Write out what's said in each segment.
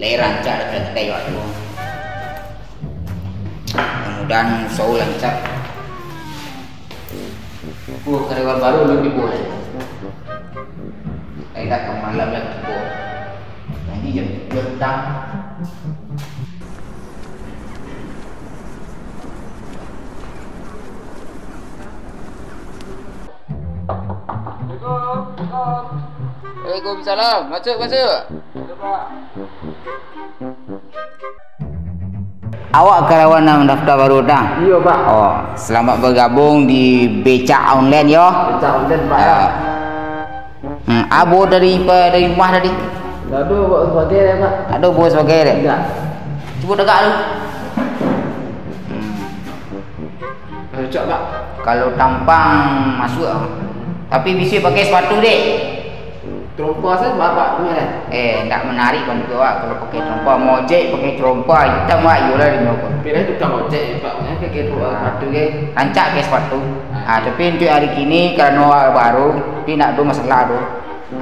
Lay rancak dekat kedai waktu. Mudah-mudahan show lancar. Oh, karyawan baru belum diboleh. Saya dah ke malam lagi kok. Nanti jam dua petang. Waalaikumsalam. Masuk, masuk. Awak karyawan yang daftar baru dah? Iya pak. Oh, selamat bergabung di Becak Online yo. Becak online pak. Ya. Hmm, abu dari dari rumah tadi. Lalu buat sebagai ya pak. Ada bos sebagai dia. Tidak. Cuba dekat lu. Cocok pak. Kalau tampang masuk. Tapi bisa pakai sepatu dek. Terompa saya bapak punya kan. Eh, tak menarik kan tu awak kalau pakai trompa mojek pakai trompa hitam awak yolah di mana. Pilih tukang ojek ya pak. Punya gitu pak. Padu ke. Rancak ke sepatu. Ah, tapi untuk hari kini kerana baru, dia nak ada masalah tu.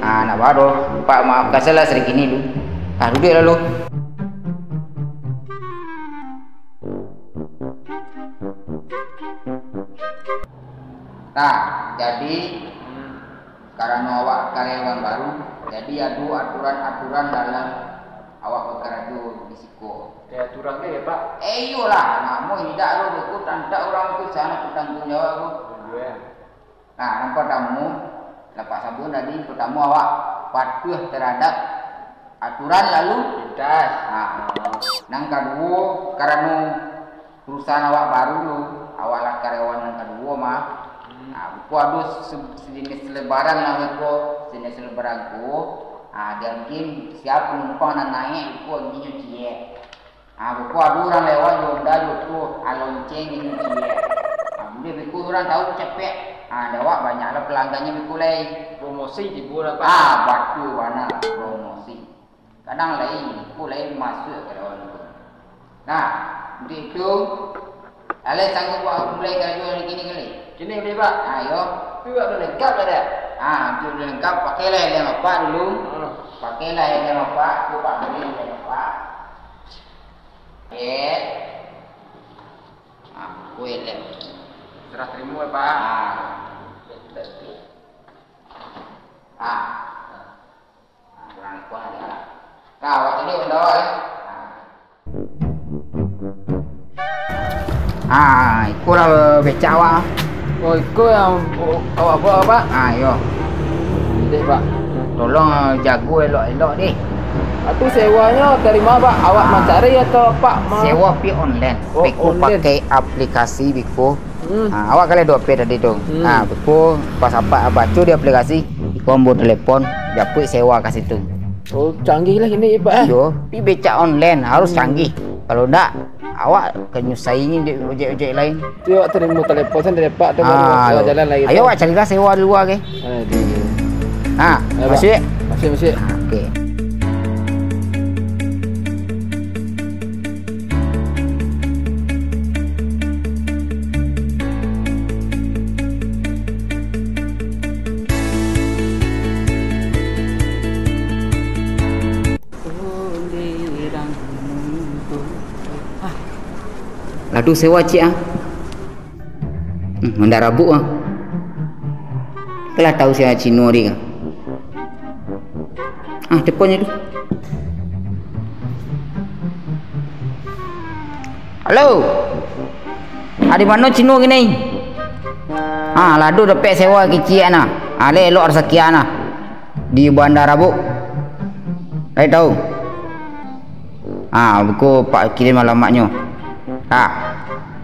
Ah, nak baru. Pak maafkan saya lah seri kini tu. Ah, duduk lalu. Nah, jadi karena awak karyawan baru, jadi ada aturan-aturan dalam awak bekerja di Siko. Ya aturan ke ya pak. Eh iyalah, namu tidak lo beku tanpa orang tu sana tu tanggung jawab lo. Dua. Nah, yang pertama, lepas sabun tadi pertama awak patuh terhadap aturan lalu Lintas. Nah, yang kedua karena perusahaan awak baru awak lah karyawan yang kedua mah. Buku ada se- sejenis lebaran lah buku sejenis lebaran ku. Ah, dia mungkin siap penumpang nak naik buku ini cie. Ah, buku ada orang lewat jodoh jodoh alonceng ini cie. Ah, dia buku orang tahu cepet. Ah, ada awak banyaklah pelanggannya buku lain. Promosi di bulan pak. Ah, batu mana promosi. Kadang lain, ku lain masuk ke dalam itu. Nah, untuk itu, Ale sanggup buat mulai kerja hari kini kali. Kini boleh pak. Ayo. Tapi pak dah lengkap dah dah. Ah, untuk lengkap pakailah yang apa dulu. Hmm. Pakailah yang apa, aku pak beli yang apa. Eh. Ah, kue lem. Serah terima ya pak. Ah. Ah. Kurang kuat ada lah. Nah, waktu ini udah awal. Ah, ikut lah becak awak. Oh ikut yang awak buat pak. Ah, yo. Dek pak. Tolong jago elok-elok deh. Itu sewanya dari mana pak? Awak mencari atau pak? Ma- Sewa pi online. Oh, Biku online. pakai aplikasi Biku. Hmm. Ah, awak kali dua pay tadi tu. Hmm. Ah, Biku pas apa baca di aplikasi, Biku ambil telefon, dapat sewa kat situ. Oh canggih lah ini pak. Eh. Yo, pi becak online harus canggih. Kalau tak, awak kena saingi di ojek-ojek lain. Tu awak terima telefon dari pak tu baru Ah, awak jalan lagi. Ayo awak carilah sewa di luar ke. Aduh. Ha, Pak. masuk. Masih masih. Ha, okey. Ladu sewa cik ah. Hmm, mendak rabuk ah. Kelah tahu saya Cino dia. Ah, telefonnya tu. Halo. Ada mana Cino gini? Ah, ladu dapat sewa kecil ana. Ah, le elok rezeki ana. Di bandar Rabuk. Saya tahu. Ah, buku Pak kirim alamatnya. Ah.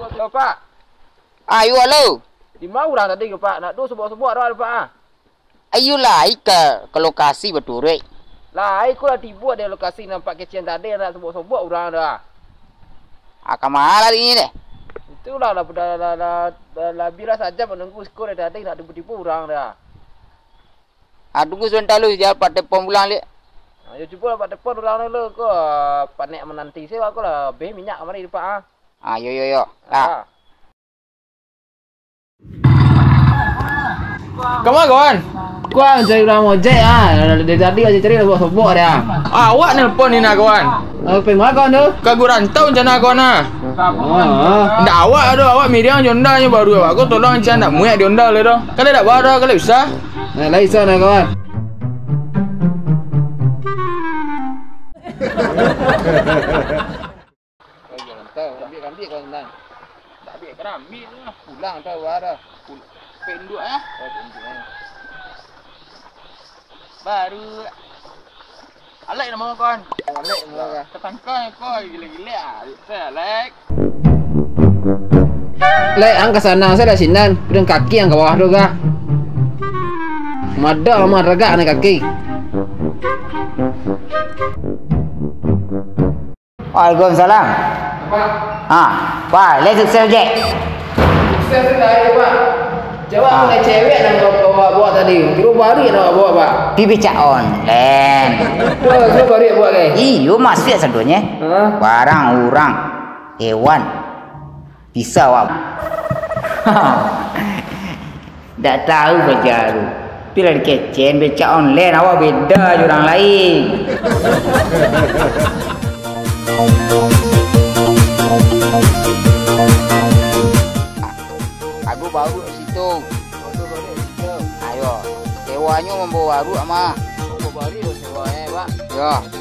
Tu pak. Ayo halo. Di mana orang tadi ke pak? Nak tu sebuah-sebuah orang pak ah. Ayolah ke ke lokasi betul rek. Lah, aku lah tiba dia lokasi nampak kecian tadi nak sebut-sebut orang dah. Ah, kamar hari ni deh. Itulah lah dah lah lah lah, lah bila saja menunggu skor tadi nak tipu-tipu orang dah. Ah, tunggu sebentar lu dia pat telefon pulang le. Ha, yo cuba lah pak depan orang dulu ko panek menanti saya aku lah beh minyak mari depan ah. Ah, yo yo yo. Ah. Kamu kawan? Kuan cari orang ojek ah. Dari tadi aja cari sebut sebut dia. Ah, awak nelpon ni nak kawan. Apa yang mana kau tu? Kau rantau macam mana kawan ah? Oh. Ndak awak ada awak Miriam jonda nya baru awak. Aku tolong macam nak muat jonda le doh. Kalau tak bawa kalau bisa. Nah, lain sana kawan. ambil ambil kau senang. Tak ambil keramik lah. Pulang tau ada. Penduk eh. Oh, tunjuk eh. Baru Alek nama kau kawan. Balik mula Ketangkai kau gila-gila ah. Saya Alek. Lek ang ke sana saya dah sinan. Pedang kaki yang ke bawah tu kah? Mada amat regak ni kaki. Waalaikumsalam. Ah, wah, let's sukses je. Saya sudah ya, Pak. Jawab Ah. mengenai cewek yang bawa bawa tadi. Kira baru yang nak bawa, Pak. Pipi cak online. Kau kira baru yang bawa ke? Iyo masih seduanya. Ha? Barang orang, hewan, bisa awak. Tak tahu kerja tu. Bila dikecen becak online awak beda je orang lain. Sewanya membawa baru ama. Kau baru sewa eh, Pak. Ya.